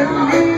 Hallelujah.